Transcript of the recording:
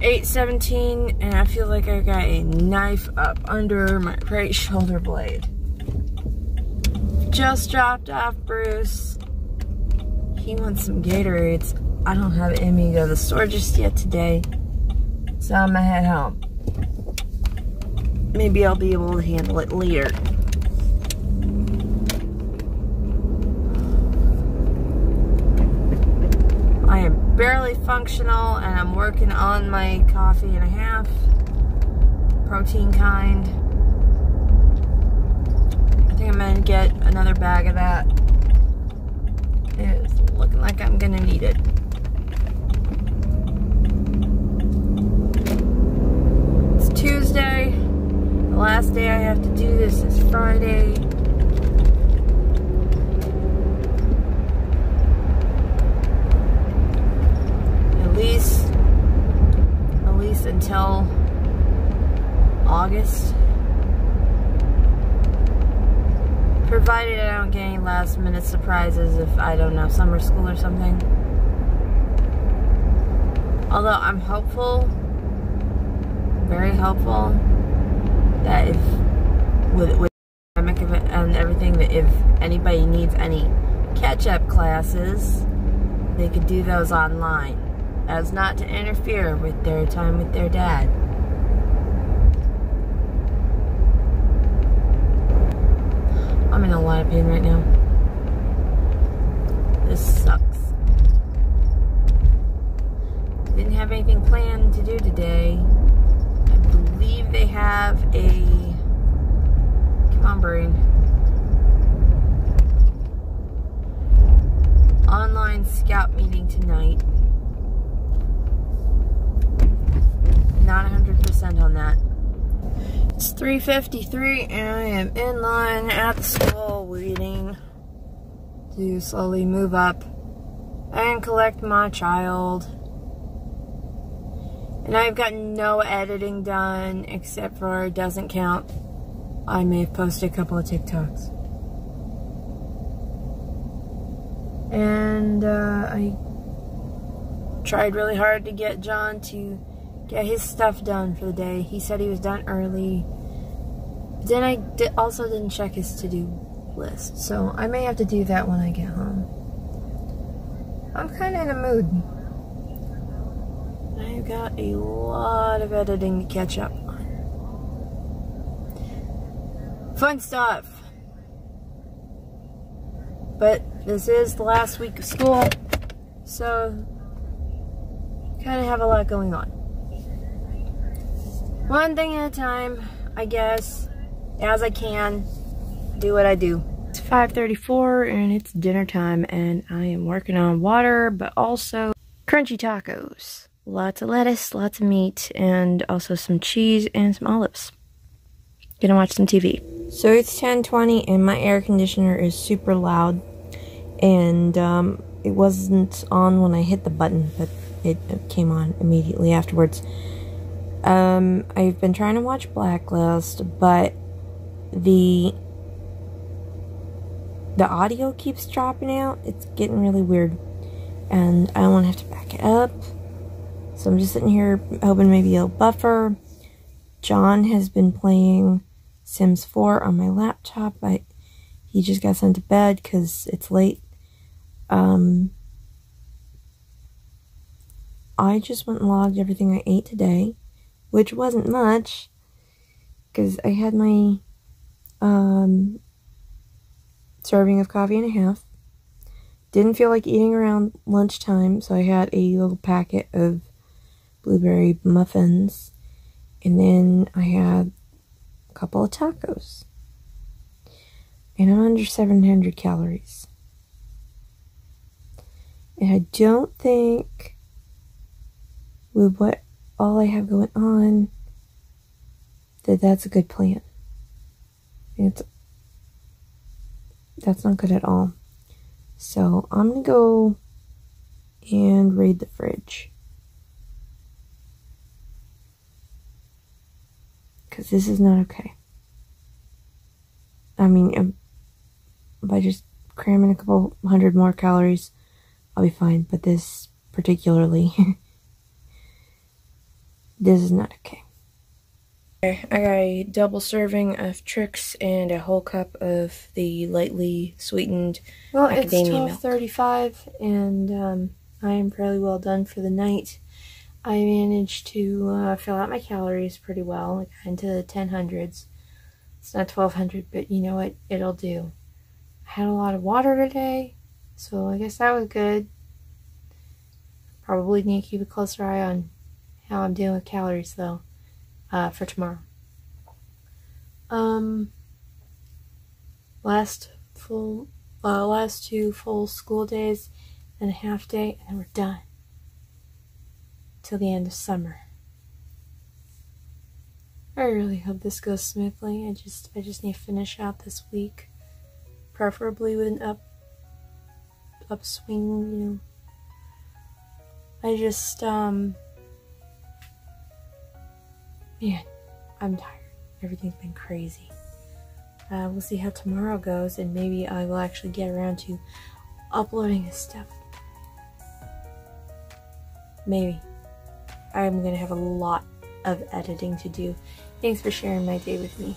8.17 and I feel like I got a knife up under my right shoulder blade. Just dropped off Bruce. He wants some Gatorades. I don't have to go to the store just yet today. So I'm gonna head home. Maybe I'll be able to handle it later. I am barely functional and I'm working on my coffee and a half. Protein kind. I think I'm gonna get another bag of that. It's looking like I'm gonna need it. It's Tuesday. The last day I have to do this is Friday. At least, at least until August. Provided I don't get any last minute surprises if I don't know, summer school or something. Although I'm hopeful, very hopeful, that if, with, with pandemic and everything, that if anybody needs any catch-up classes, they could do those online. As not to interfere with their time with their dad. I'm in a lot of pain right now. This sucks. Didn't have anything planned to do today. I believe they have a. Come on, brain. Online scout meeting tonight. Not 100% on that. It's 3.53 and I am in line at the school waiting to slowly move up and collect my child. And I've got no editing done except for it doesn't count. I may have posted a couple of TikToks. And uh, I tried really hard to get John to get his stuff done for the day. He said he was done early. Then I also didn't check his to-do list, so I may have to do that when I get home. I'm kind of in a mood. I've got a lot of editing to catch up on. Fun stuff. But this is the last week of school, so kind of have a lot going on one thing at a time, I guess, as I can, do what I do. It's 5.34 and it's dinner time and I am working on water, but also crunchy tacos. Lots of lettuce, lots of meat, and also some cheese and some olives. Gonna watch some TV. So it's 10.20 and my air conditioner is super loud. And um, it wasn't on when I hit the button, but it came on immediately afterwards. Um, I've been trying to watch Blacklist, but the the audio keeps dropping out. It's getting really weird, and I don't want to have to back it up. So I'm just sitting here hoping maybe it'll buffer. John has been playing Sims 4 on my laptop, but he just got sent to bed because it's late. Um, I just went and logged everything I ate today which wasn't much because I had my um, serving of coffee and a half. Didn't feel like eating around lunchtime, so I had a little packet of blueberry muffins. And then I had a couple of tacos. And I'm under 700 calories. And I don't think with what all I have going on, that that's a good plan. It's that's not good at all. So I'm gonna go and raid the fridge. Because this is not okay. I mean, by just cramming a couple hundred more calories, I'll be fine. But this particularly This is not okay. I got a double serving of Trix and a whole cup of the lightly sweetened well, it's 12:35, and um, I am fairly well done for the night. I managed to uh, fill out my calories pretty well, like into the 1000s. It's not 1200, but you know what? It'll do. I had a lot of water today, so I guess that was good. Probably need to keep a closer eye on how I'm dealing with calories though uh, for tomorrow. Um, last full, uh, last two full school days and a half day, and we're done till the end of summer. I really hope this goes smoothly. I just, I just need to finish out this week, preferably with an up, upswing. You know, I just, um Man, I'm tired. Everything's been crazy. Uh, we'll see how tomorrow goes, and maybe I will actually get around to uploading this stuff. Maybe. I'm gonna have a lot of editing to do. Thanks for sharing my day with me.